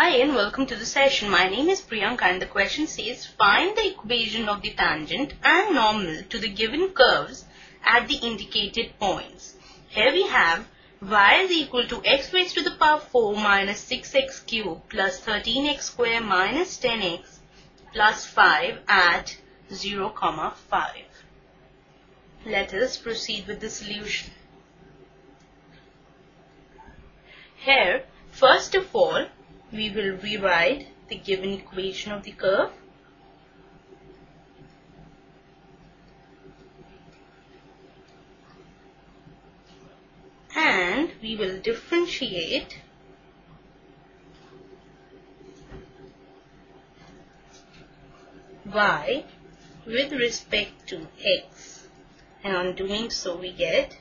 Hi and welcome to the session. My name is Priyanka and the question says find the equation of the tangent and normal to the given curves at the indicated points. Here we have y is equal to x raised to the power 4 minus 6x cubed plus 13x square minus 10x plus 5 at 0 comma 5. Let us proceed with the solution. Here, first of all, we will rewrite the given equation of the curve. And we will differentiate y with respect to x. And on doing so we get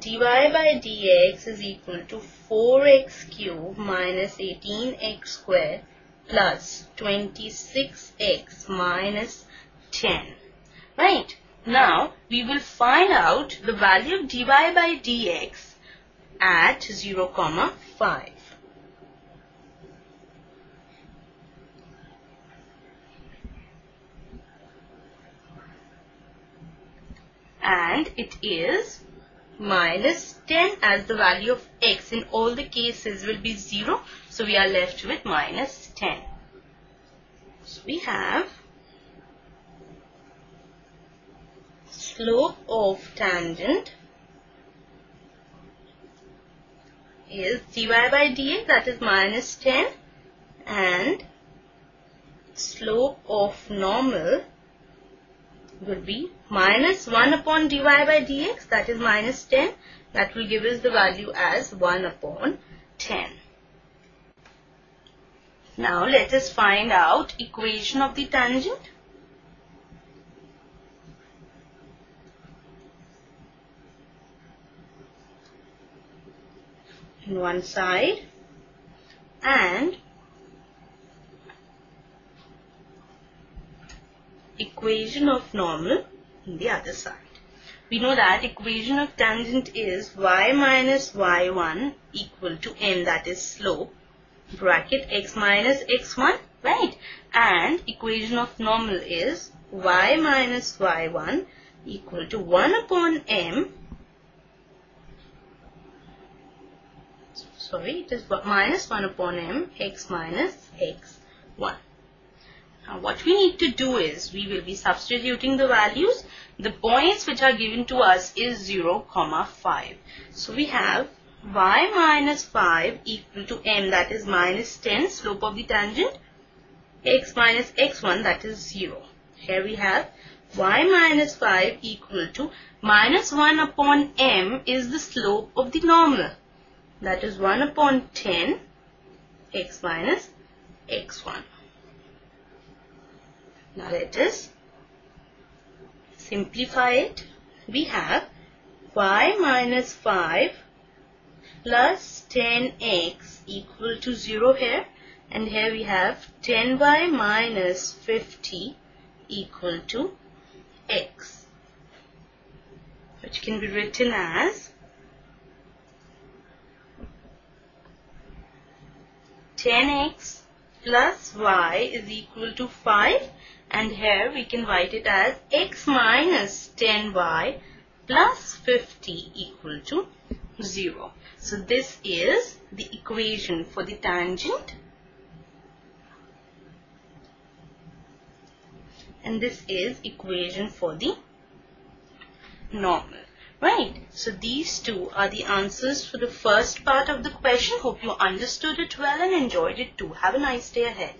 dy by dx is equal to 4x cubed minus 18x squared plus 26x minus 10. Right. Now, we will find out the value of dy by dx at 0, comma 5. And it is minus 10 as the value of x in all the cases will be 0. So we are left with minus 10. So we have slope of tangent is dy by dx that is minus 10 and slope of normal would be minus 1 upon dy by dx that is minus 10 that will give us the value as 1 upon 10. Now let us find out equation of the tangent. In one side and equation of normal in the other side. We know that equation of tangent is y minus y1 equal to n that is slope bracket x minus x1 right and equation of normal is y minus y1 equal to 1 upon m sorry it is minus 1 upon m x minus x1 now what we need to do is we will be substituting the values. The points which are given to us is 0, comma 5. So we have y minus 5 equal to m that is minus 10 slope of the tangent x minus x1 that is 0. Here we have y minus 5 equal to minus 1 upon m is the slope of the normal that is 1 upon 10 x minus x1. Now let us simplify it. We have y minus 5 plus 10x equal to 0 here and here we have 10y minus 50 equal to x which can be written as 10x plus y is equal to 5 and here we can write it as x minus 10y plus 50 equal to 0. So this is the equation for the tangent and this is equation for the normal. Right. So these two are the answers for the first part of the question. Hope you understood it well and enjoyed it too. Have a nice day ahead.